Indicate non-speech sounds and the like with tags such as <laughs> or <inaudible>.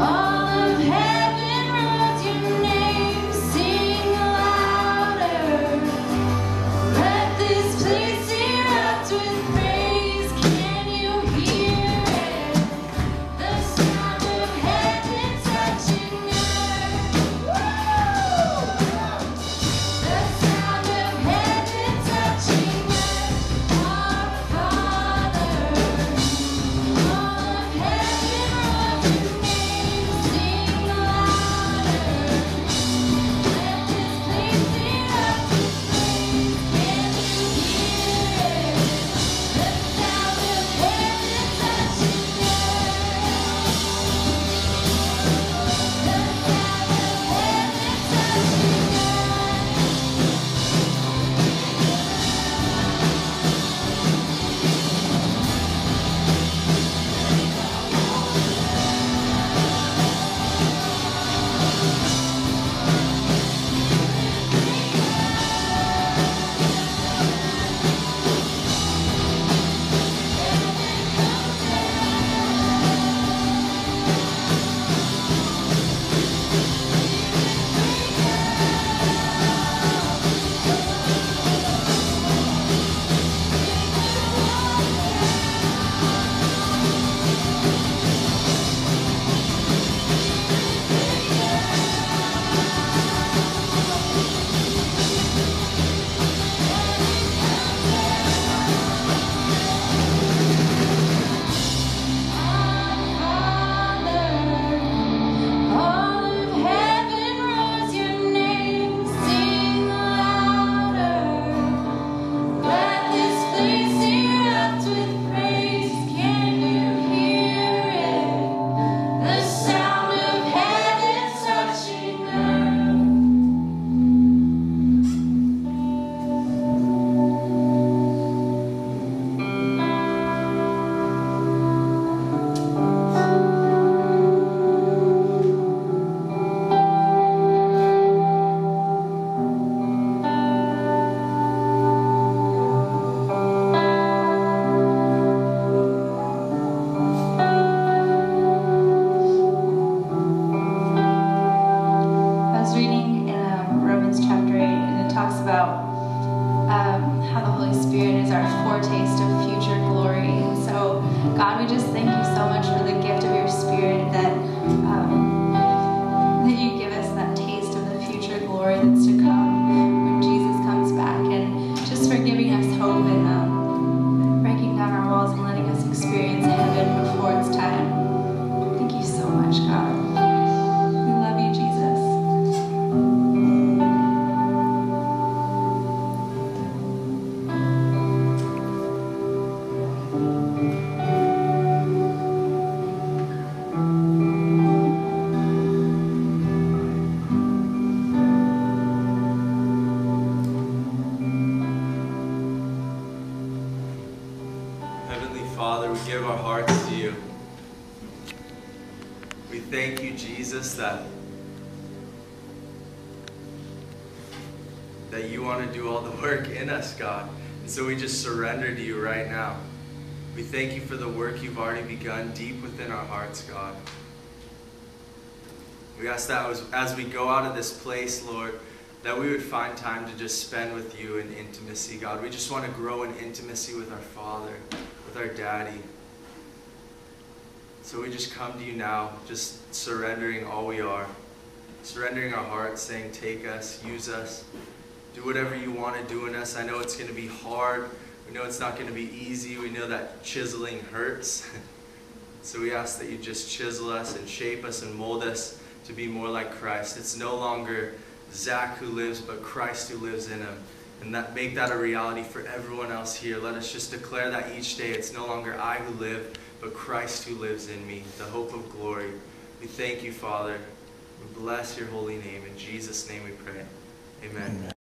아. about um, how the Holy Spirit is our foretaste of future glory. And so, God, we just thank you so much for the gift of your Spirit that um, that you give us that taste of the future glory that's to come when Jesus comes back, and just for giving us hope and um, breaking down our walls and letting us experience heaven before it's time. Thank you so much, God. Father, we give our hearts to you. We thank you, Jesus, that that you want to do all the <laughs> work in us, God. And so we just surrender to you right now. We thank you for the work you've already begun deep within our hearts, God. We ask that as, as we go out of this place, Lord, that we would find time to just spend with you in intimacy, God. We just want to grow in intimacy with our Father, our Daddy. So we just come to you now, just surrendering all we are, surrendering our hearts, saying, Take us, use us, do whatever you want to do in us. I know it's going to be hard. We know it's not going to be easy. We know that chiseling hurts. <laughs> so we ask that you just chisel us and shape us and mold us to be more like Christ. It's no longer Zach who lives, but Christ who lives in him. And that make that a reality for everyone else here. Let us just declare that each day. It's no longer I who live, but Christ who lives in me, the hope of glory. We thank you, Father. We bless your holy name. In Jesus' name we pray. Amen. Amen.